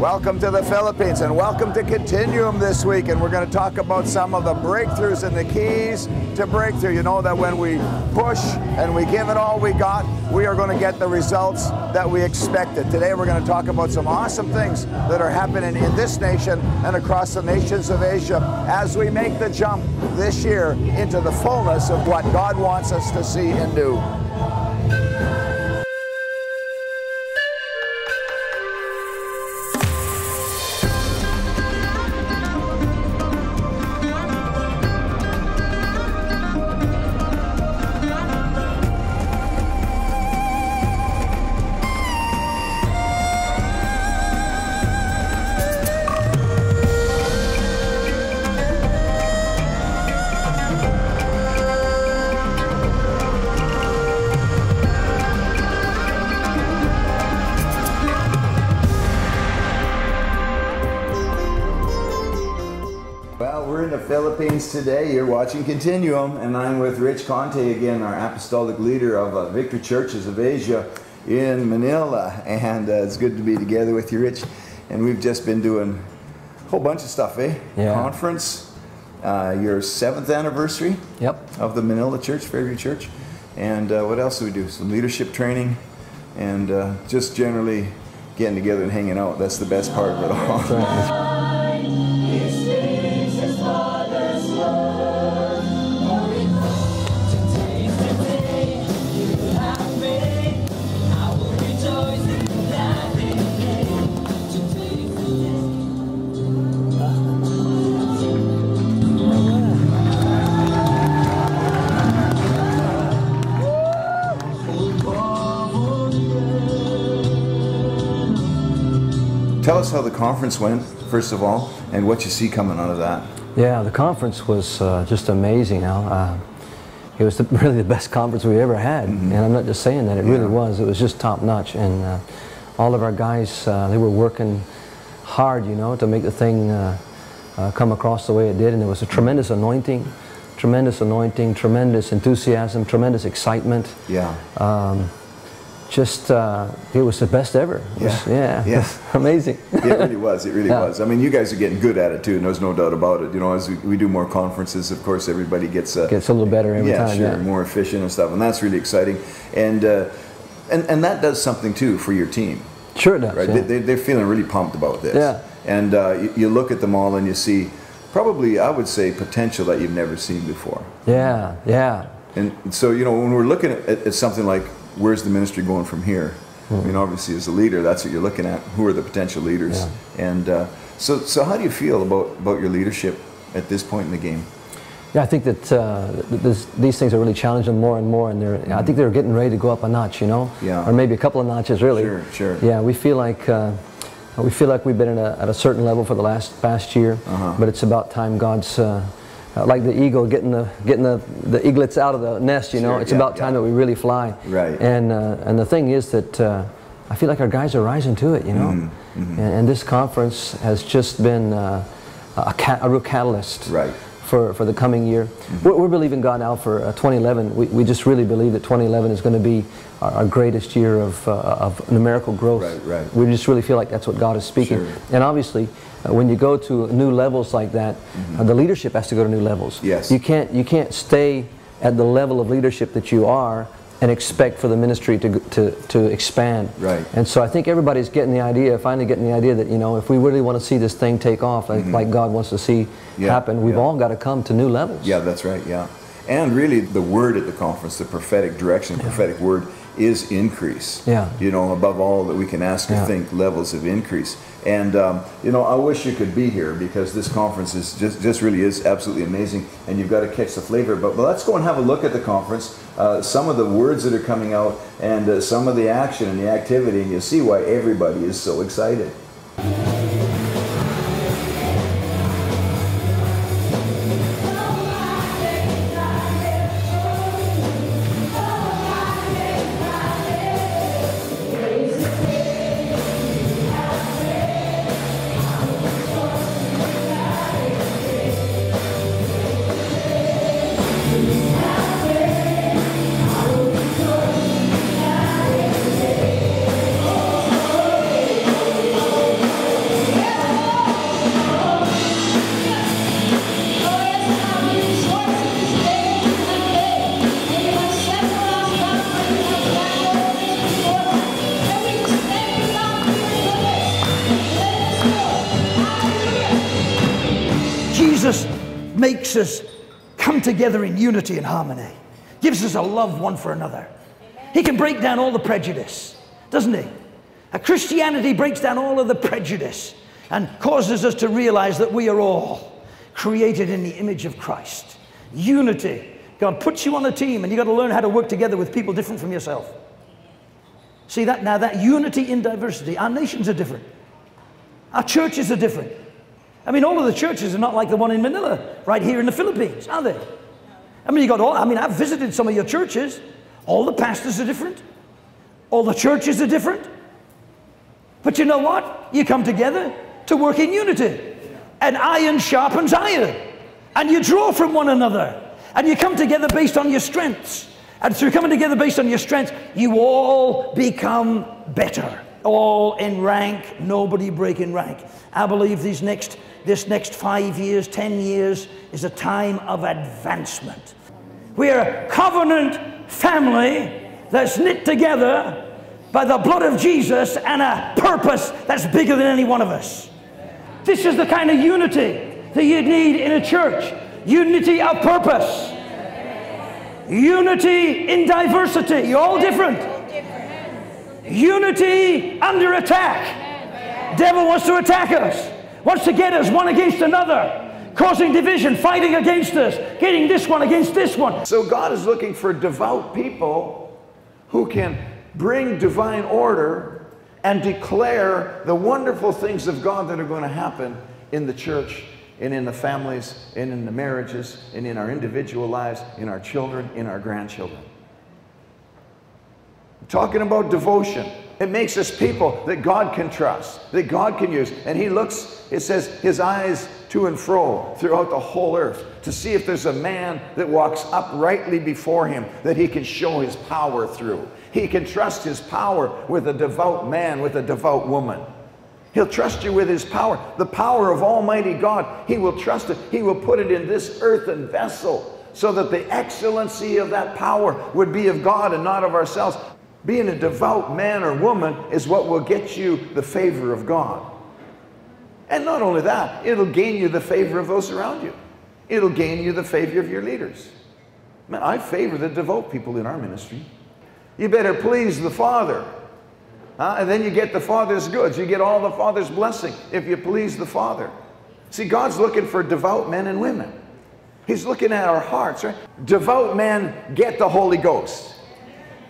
Welcome to the Philippines and welcome to Continuum this week. And we're going to talk about some of the breakthroughs and the keys to breakthrough. You know that when we push and we give it all we got, we are going to get the results that we expected. Today we're going to talk about some awesome things that are happening in this nation and across the nations of Asia as we make the jump this year into the fullness of what God wants us to see and do. In the Philippines today. You're watching Continuum, and I'm with Rich Conte again, our apostolic leader of uh, Victory Churches of Asia in Manila. And uh, it's good to be together with you, Rich. And we've just been doing a whole bunch of stuff, eh? Yeah. Conference, uh, your seventh anniversary Yep. of the Manila Church, Fairview Church. And uh, what else do we do? Some leadership training, and uh, just generally getting together and hanging out. That's the best part of it all. Tell us how the conference went, first of all, and what you see coming out of that. Yeah, the conference was uh, just amazing, Al. Uh, it was the, really the best conference we ever had, and I'm not just saying that. It really Mm-hmm. Was. It was just top notch, and uh, all of our guys uh, they were working hard, you know, to make the thing uh, uh, come across the way it did, and there was a tremendous anointing, tremendous anointing, tremendous enthusiasm, tremendous excitement. Yeah. Um, just uh, it was the best ever. It was- Yeah. yeah, Yeah. amazing. it really was. It really Yeah. was. I mean, you guys are getting good at it too, and there's no doubt about it. You know, as we, we do more conferences, of course, everybody gets uh, Gets a little better every yeah, time. sure, yeah. more efficient and stuff, and that's really exciting. And uh, and and that does something too for your team, Sure it does. right? yeah. They, they, they're feeling really pumped about this. Yeah. And uh, you, you look at them all, and you see probably, I would say, potential that you've never seen before. Yeah, yeah. And so, you know, when we're looking at, at something like where's the ministry going from here, I Hmm. mean, obviously, as a leader, that's what you're looking at. Who are the potential leaders? And uh, so, so how do you feel about, about your leadership at this point in the game? Yeah, I think that uh, this, these things are really challenging more and more, and they're, I think they're getting ready to go up a notch, you know, Yeah. or maybe a couple of notches, really. Sure, sure. Yeah, we feel like uh, we feel like we've been at a, at a certain level for the last past year, Uh-huh. but it's about time God's. Uh, uh, like the eagle getting the getting the, the eaglets out of the nest, you know. Sure, it's yeah, about time yeah. that we really fly. Right. And uh, and the thing is that uh, I feel like our guys are rising to it, you know. Mm-hmm, And, and this conference has just been uh, a, a real catalyst Right. For, for the coming year. We're, we're believing God now for uh, 2011. We, we just really believe that 2011 is going to be our, our greatest year of, uh, of numerical growth. Right, right. We just really feel like that's what God is speaking. Sure. And obviously, uh, when you go to new levels like that, uh, the leadership has to go to new levels. Mm-hmm. Yes. You can't, you can't stay at the level of leadership that you are and expect for the ministry to, to, to expand. Right. And so I think everybody's getting the idea, finally getting the idea that, you know, if we really want to see this thing take off, like, like God wants to see. Yeah, happen, we've yeah. all got to come to new levels. Yeah, that's right. Yeah, and really, the word at the conference, the prophetic direction, prophetic word, is increase. Yeah. You know, above all that we can ask or Yeah. think, levels of increase. And um, you know, I wish you could be here because this conference is just just really is absolutely amazing, and you've got to catch the flavor. But, but let's go and have a look at the conference. Uh, some of the words that are coming out, and uh, some of the action and the activity, and you'll see why everybody is so excited. Makes us come together in unity and harmony, gives us a love one for another. He can break down all the prejudice, doesn't he? A Christianity breaks down all of the prejudice and causes us to realize that we are all created in the image of Christ. Unity. God puts you on a team and you've got to learn how to work together with people different from yourself. See that now, that unity in diversity. Our nations are different, our churches are different. I mean, all of the churches are not like the one in Manila, right here in the Philippines, are they? I mean, you got all, I mean, I've visited some of your churches. All the pastors are different, all the churches are different. But you know what? You come together to work in unity. And iron sharpens iron. And you draw from one another. And you come together based on your strengths. And through coming together based on your strengths, you all become better. All in rank, nobody breaking rank. I believe these next, this next five years, ten years is a time of advancement. We are a covenant family that's knit together by the blood of Jesus and a purpose that's bigger than any one of us. This is the kind of unity that you need in a church unity of purpose, unity in diversity. You're all different. Unity under attack. Devil wants to attack us, wants to get us one against another causing division, fighting against us, getting this one against this one. So God is looking for devout people who can bring divine order and declare the wonderful things of God that are going to happen in the church and in the families and in the marriages and in our individual lives, in our children, in our grandchildren. I'm talking about devotion. It makes us people that God can trust, that God can use. And He looks, it says, His eyes to and fro throughout the whole earth to see if there's a man that walks uprightly before Him that He can show His power through. He can trust His power with a devout man, with a devout woman. He'll trust you with His power. The power of Almighty God, He will trust it. He will put it in this earthen vessel so that the excellency of that power would be of God and not of ourselves. Being a devout man or woman is what will get you the favor of God. And not only that, it'll gain you the favor of those around you. It'll gain you the favor of your leaders. Man, I favor the devout people in our ministry. You better please the Father. Huh? And then you get the Father's goods. You get all the Father's blessing if you please the Father. See, God's looking for devout men and women. He's looking at our hearts, right? Devout men get the Holy Ghost.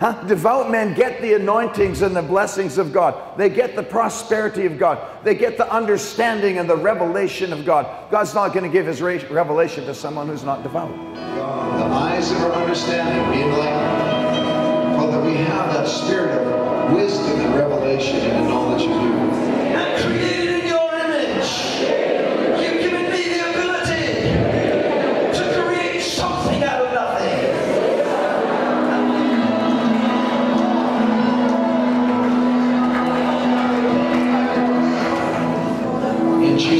Huh? Devout men get the anointings and the blessings of God. They get the prosperity of God. They get the understanding and the revelation of God. God's not going to give his revelation to someone who's not devout. The eyes of our understanding being enlightened. Father, we have that spirit of wisdom and revelation and the knowledge of you.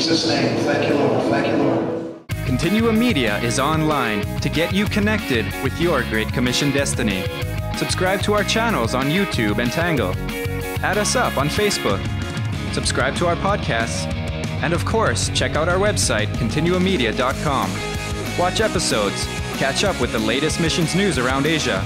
Jesus' name. Thank you, Lord. Thank you, Lord. Continuum Media is online to get you connected with your Great Commission destiny. Subscribe to our channels on YouTube and Tangle. Add us up on Facebook. Subscribe to our podcasts. And of course, check out our website, continuummedia.com. Watch episodes, catch up with the latest missions news around Asia,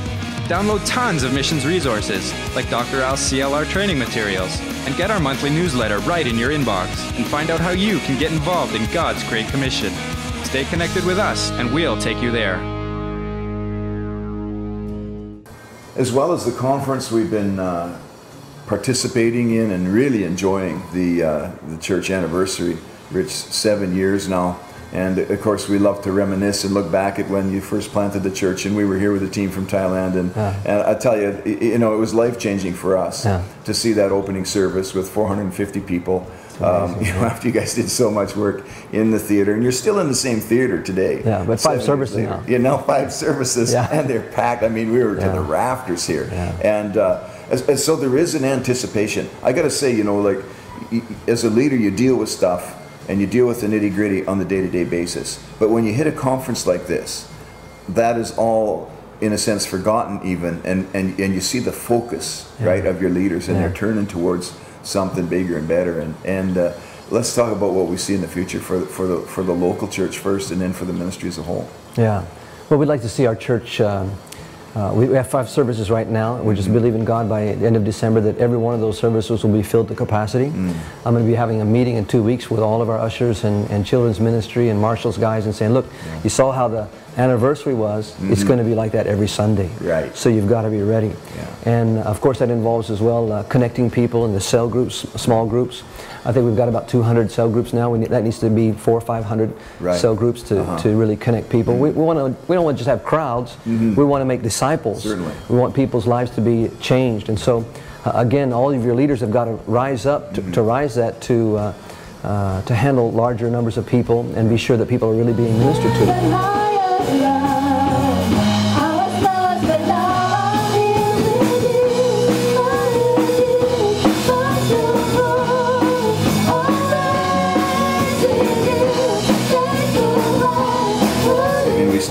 download tons of missions resources like Dr. Al's CLR training materials, and get our monthly newsletter right in your inbox and find out how you can get involved in God's Great Commission. Stay connected with us, and we'll take you there. As well as the conference, we've been uh, participating in and really enjoying the, uh, the church anniversary. Rich, seven years now. And of course, we love to reminisce and look back at when you first planted the church, and we were here with a team from Thailand. And, yeah. and I tell you, you know, it was life changing for us yeah. to see that opening service with 450 people. Um, you know, after you guys did so much work in the theater, and you're still in the same theater today. Yeah, but five services now. Yeah, now five services, yeah. and they're packed. I mean, we were to the rafters here, and, uh, and so there is an anticipation. I got to say, you know, like as a leader, you deal with stuff and you deal with the nitty gritty on the day to day basis. But when you hit a conference like this, that is all in a sense forgotten even and and, and you see the focus yeah. right of your leaders and yeah. they're turning towards something bigger and better and and uh, let's talk about what we see in the future for the, for the for the local church first, and then for the ministry as a whole. Yeah. Well, we'd like to see our church. Um, uh, we, we have five services right now. We're believe in God by the end of December that every one of those services will be filled to capacity. I'm going to be having a meeting in two weeks with all of our ushers and, and children's ministry and marshals guys and saying, look, you saw how the anniversary was. It's going to be like that every Sunday. Right. So you've got to be ready. Yeah. And of course, that involves as well uh, connecting people in the cell groups, small groups. I think we've got about 200 cell groups now. We need, that needs to be four or 500 Right. cell groups to, Uh-huh. to really connect people. We, we want to. We don't want to just have crowds. We want to make disciples. Certainly. We want people's lives to be changed. And so, uh, again, all of your leaders have got to rise up to, to rise that to. Uh, uh, to handle larger numbers of people and be sure that people are really being ministered to.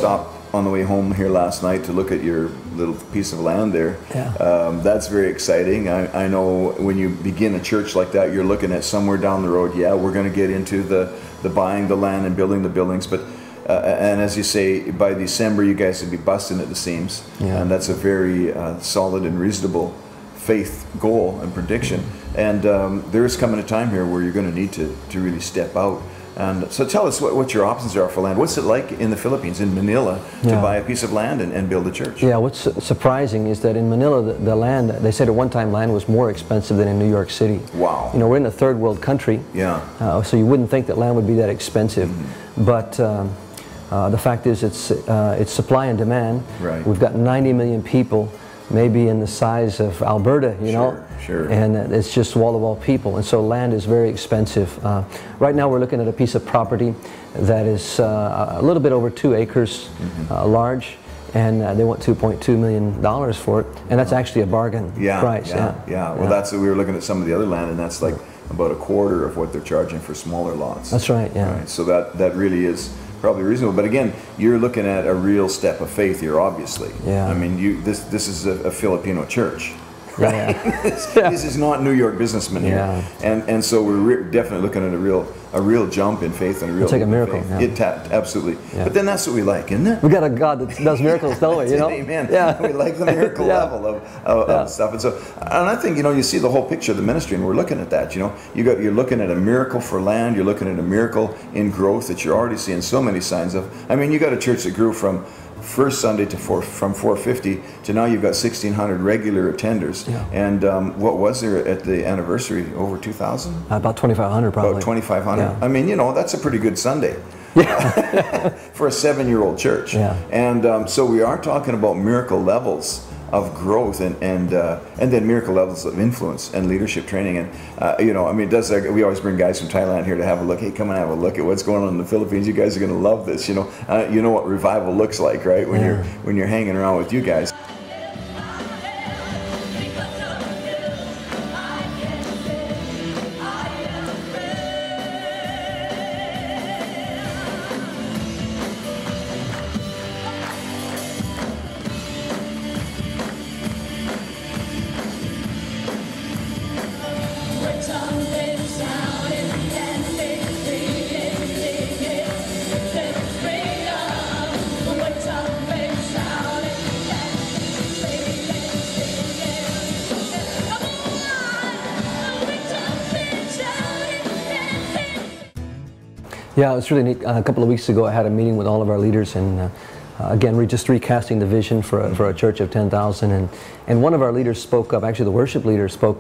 Stopped on the way home here last night to look at your little piece of land there. Yeah. Um, that's very exciting. I, I know when you begin a church like that, you're looking at somewhere down the road. Yeah, we're going to get into the the buying the land and building the buildings, but. Uh, and as you say, by December, you guys would be busting at the seams, Yeah. and that's a very uh, solid and reasonable faith goal and prediction. And um, there is coming a time here where you're going to need to, to really step out. And so tell us what, what your options are for land. What's it like in the Philippines, in Manila, to buy a piece of land and, and build a church? Yeah, what's su- surprising is that in Manila, the, the land, they said at one time land was more expensive than in New York City. Wow. You know, we're in a third world country. Yeah. Uh, so you wouldn't think that land would be that expensive. But um, uh, the fact is, it's, uh, it's supply and demand. Right. We've got 90 million people, maybe in the size of Alberta, you know? Sure, sure. And it's just wall to wall people. And so land is very expensive. Uh, right now, we're looking at a piece of property that is uh, a little bit over two acres Mm-hmm. uh, large. And uh, they want 2.2 million dollars for it, and that's actually a bargain Yeah, price. yeah, yeah. yeah. Well, that's what we were looking at some of the other land, and that's like about a quarter of what they're charging for smaller lots. That's right, yeah. Right, So that that really is probably reasonable. But again, you're looking at a real step of faith here, obviously. Yeah. I mean, you this this is a, a Filipino church. Yeah. this, this is not New York businessmen here, Yeah. and and so we're re- definitely looking at a real a real jump in faith and a real It's like a miracle, yeah. It tapped absolutely. Yeah. But then that's what we like, isn't it? We got a God that does miracles, don't we? You know? Amen. Yeah. We like the miracle Yeah. level of, of, of stuff. And so, and I think, you know, you see the whole picture of the ministry and we're looking at that, you know, you got, you're looking at a miracle for land. You're looking at a miracle in growth that you're already seeing so many signs of. I mean, you got a church that grew from first Sunday to four, from 450 to now you've got 1600 regular attenders. Yeah. And um, what was there at the anniversary? Over 2000? About 2,500 probably. About 2,500. Yeah. I mean, you know, that's a pretty good Sunday. for a seven-year-old church. Yeah. And um, so we are talking about miracle levels of growth and and uh, and then miracle levels of influence and leadership training. And uh, you know, I mean, it does uh, we always bring guys from Thailand here to have a look? Hey, come and have a look at what's going on in the Philippines. You guys are going to love this. You know, uh, you know what revival looks like, right? When you're when you're hanging around with you guys. Yeah, it was really neat. Uh, a couple of weeks ago, I had a meeting with all of our leaders, and uh, uh, again, we're just recasting the vision for a, for a church of 10,000. And, and one of our leaders spoke up, actually, the worship leader spoke up.